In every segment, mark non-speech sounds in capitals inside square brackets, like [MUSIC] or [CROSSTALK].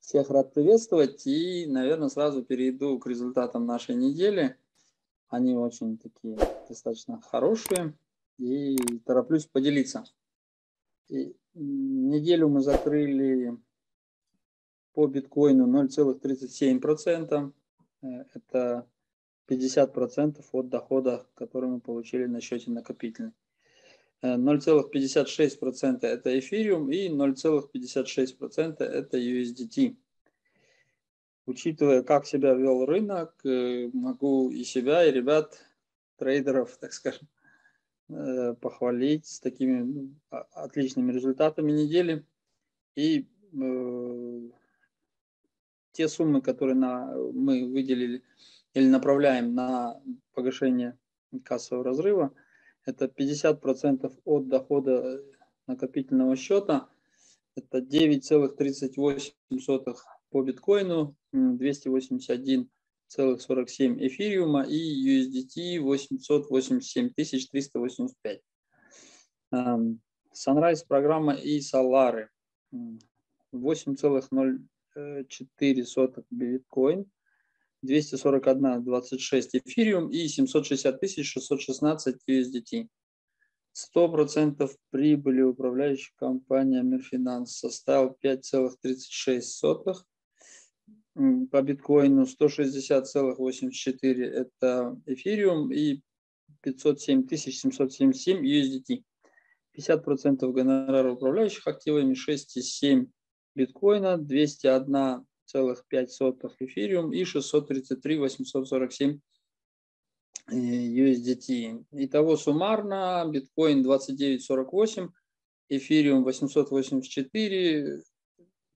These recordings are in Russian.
Всех рад приветствовать и, наверное, сразу перейду к результатам нашей недели. Они очень такие достаточно хорошие и тороплюсь поделиться. И неделю мы закрыли по биткоину 0,37%. Э, это 50% от дохода, который мы получили на счете накопительный. 0,56% э, это эфириум и 0,56% это USDT. Учитывая, как себя вел рынок, э, могу и себя, и ребят, трейдеров, так скажем, э, похвалить с такими ну, отличными результатами недели. И э, те суммы, которые на, мы выделили или направляем на погашение кассового разрыва – это 50% от дохода накопительного счета, это 9,38 по биткоину, 281,47 эфириума и USDT 887 385. Sunrise программа и Solari 8,04 биткоин, 241,26 эфириум и 760 616 USDT. 100% прибыли управляющей компании Мирфинанс составил 5,36. По биткоину 160,84 это эфириум и 507 777 USDT. 50% гонорара управляющих активами, 6,7 биткоина, 201 0,5 эфириум и 633 847 USDT. Итого суммарно биткоин 29,48, эфириум 884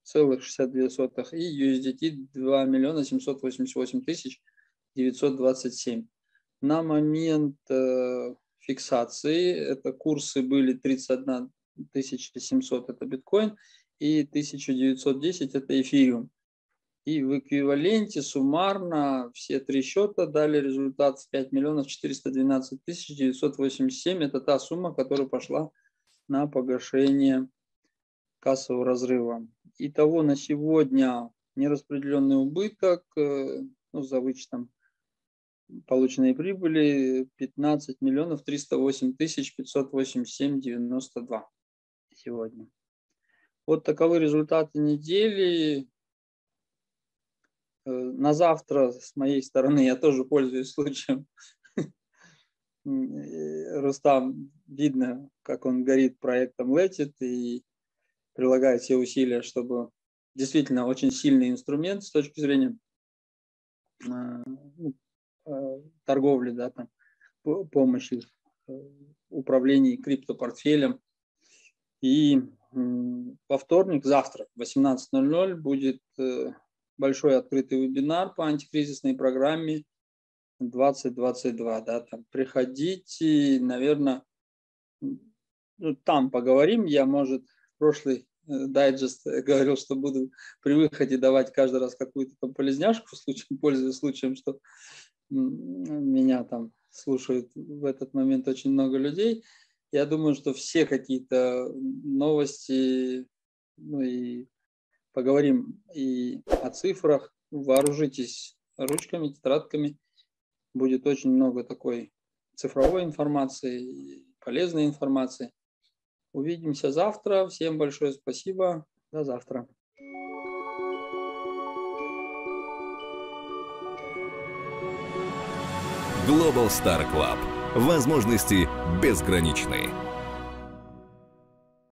целых 62 сотых и USDT 2 миллиона 788 тысяч 927. На момент э, фиксации это курсы были 31 700 это биткоин и 1910 это эфириум. И в эквиваленте суммарно все три счета дали результат 5 миллионов 412 тысяч 987. Это та сумма, которая пошла на погашение кассового разрыва. Итого на сегодня нераспределенный убыток, э, ну, за вычетом полученной прибыли 15 миллионов 308 тысяч 587 92 сегодня. Вот таковы результаты недели. Э, на завтра с моей стороны я тоже пользуюсь случаем. [LAUGHS] Рустам, видно, как он горит проектом Летит и прилагает все усилия, чтобы действительно очень сильный инструмент с точки зрения э, ну, э, торговли, да, там, помощи управлении криптопортфелем. И во вторник, завтра, в 18.00 будет большой открытый вебинар по антикризисной программе 2022. Да, там приходите, наверное, ну, там поговорим. Я, может, прошлый э, дайджест говорил, что буду при выходе давать каждый раз какую-то там полезняшку, в случае, пользуясь случаем, что меня там слушают в этот момент очень много людей. Я думаю, что все какие-то новости, ну и поговорим и о цифрах. Вооружитесь ручками, тетрадками. Будет очень много такой цифровой информации, полезной информации. Увидимся завтра. Всем большое спасибо. До завтра. Global Star Club. Возможности безграничны.